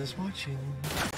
was watching.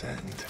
Shall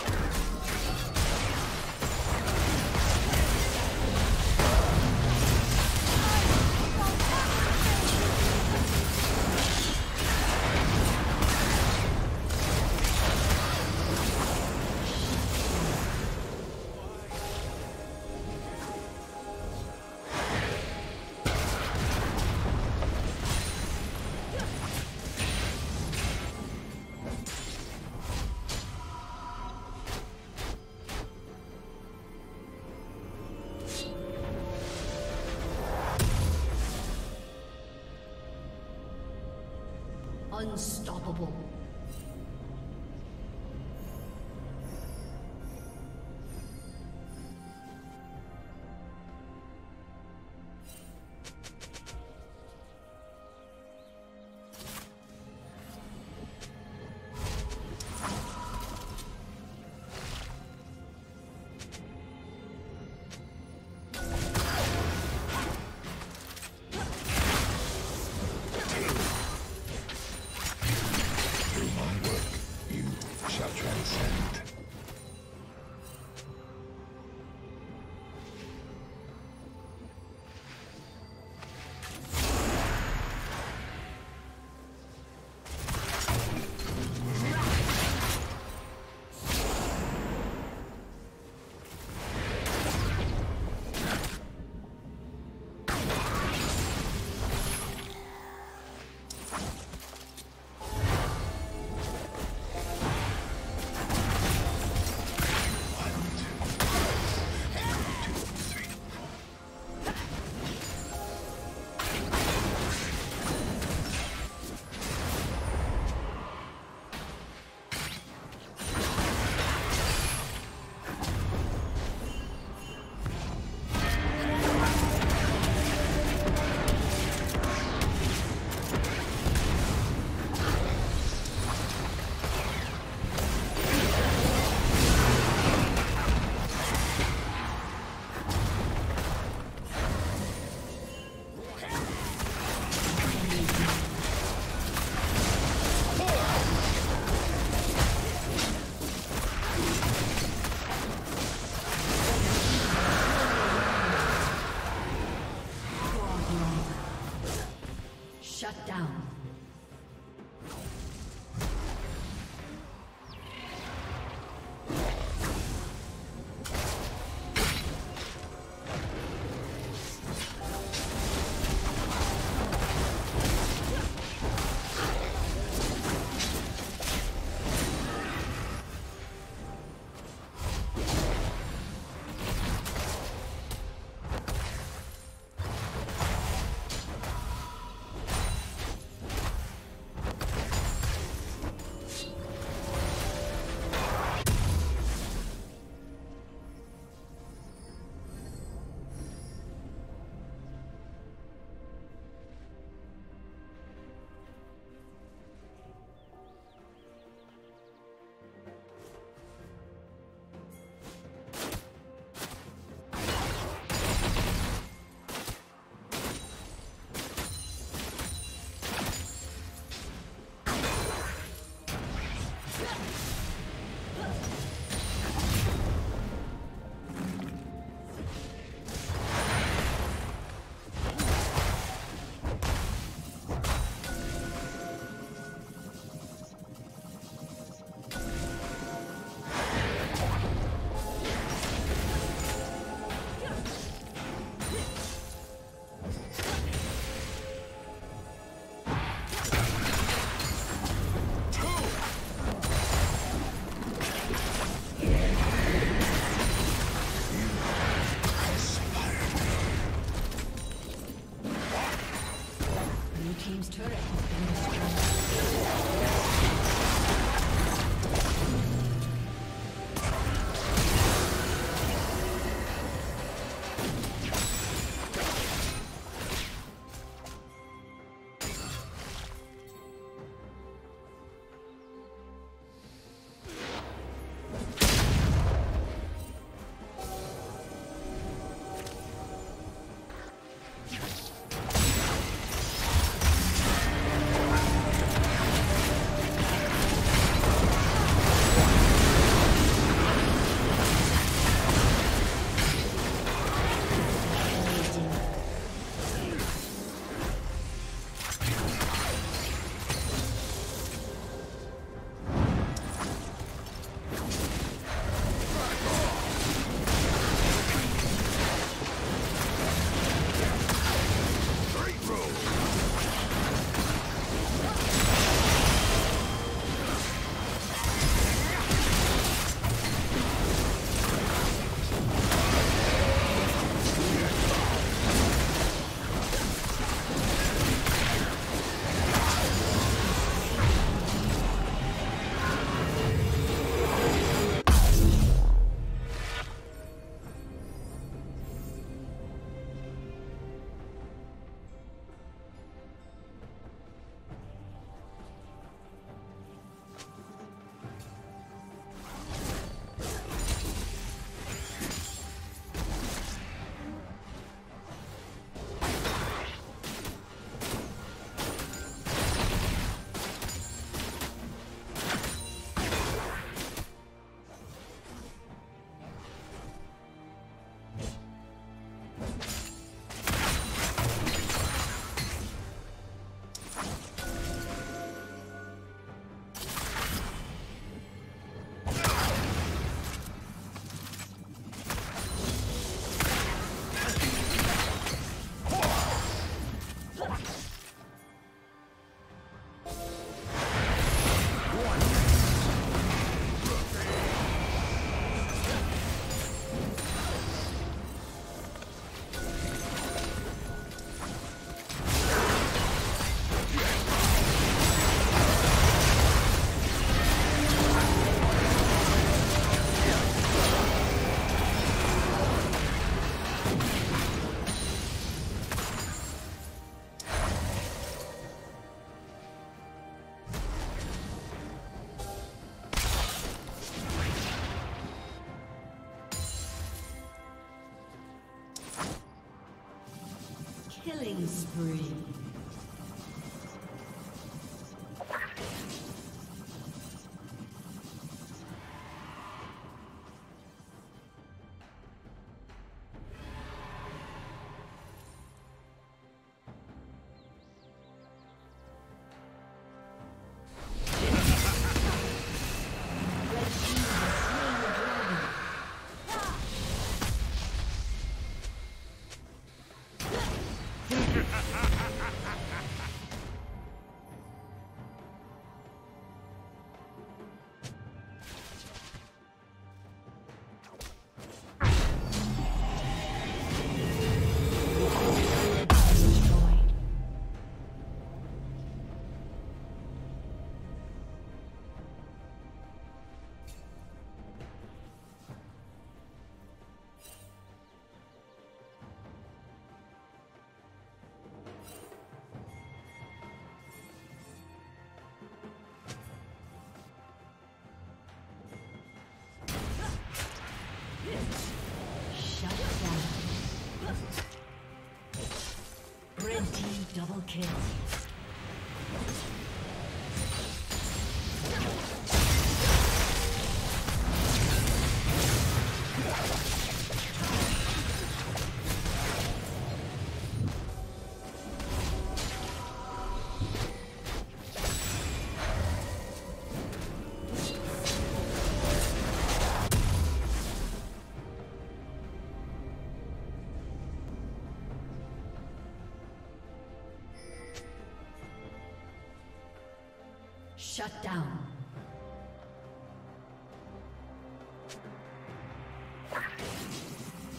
Unstoppable. Killing spree. Double kill. Shut down.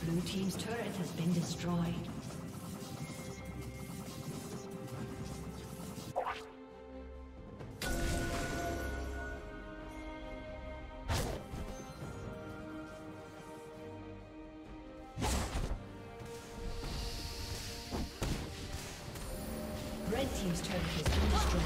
Blue team's turret has been destroyed. Red team's turret has been destroyed.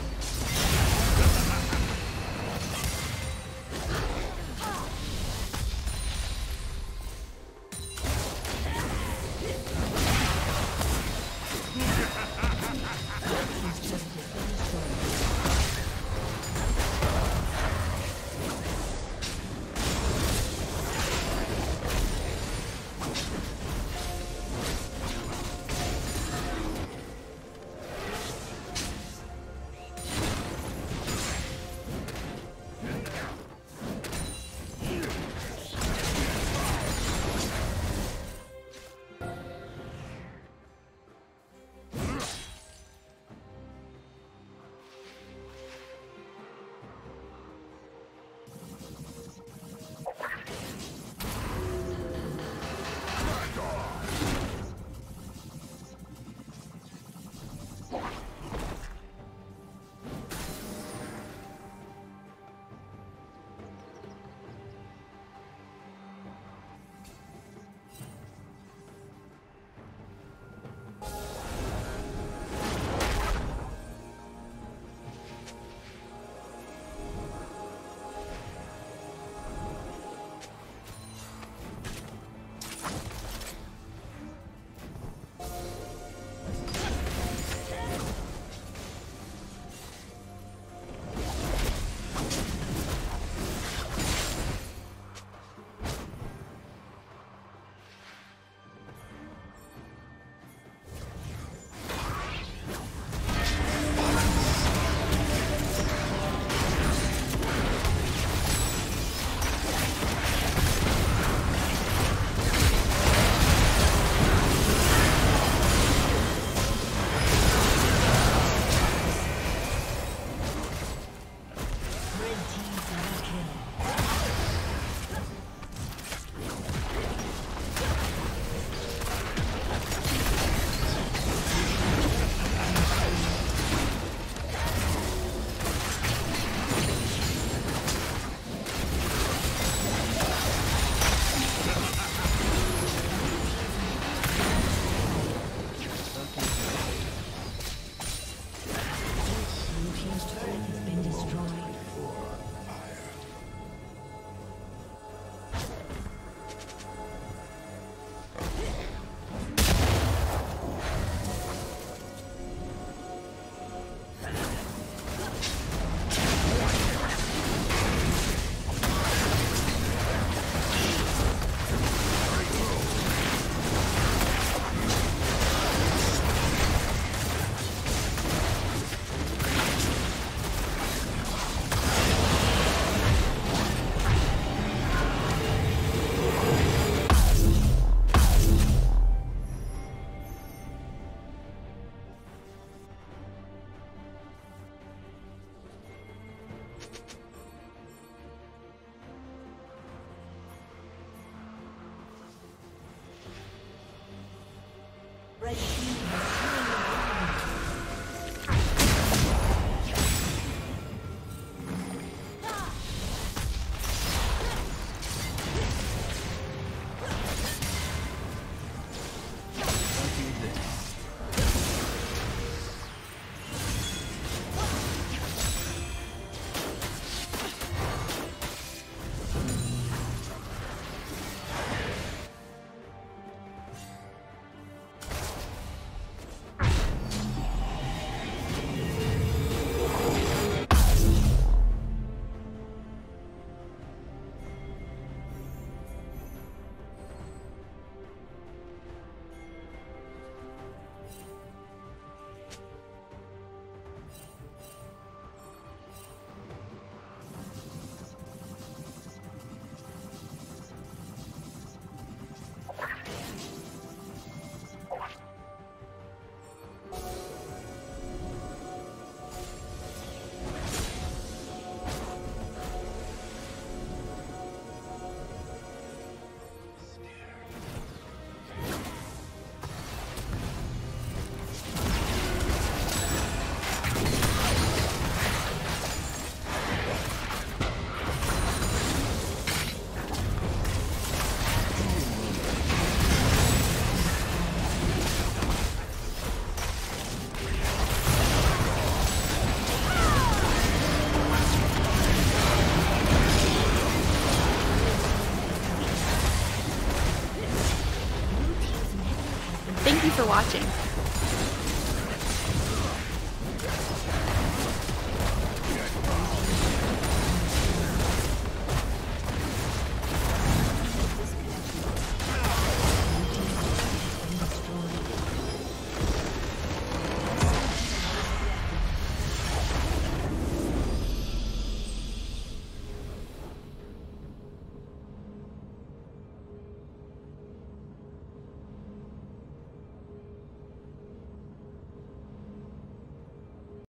Watching.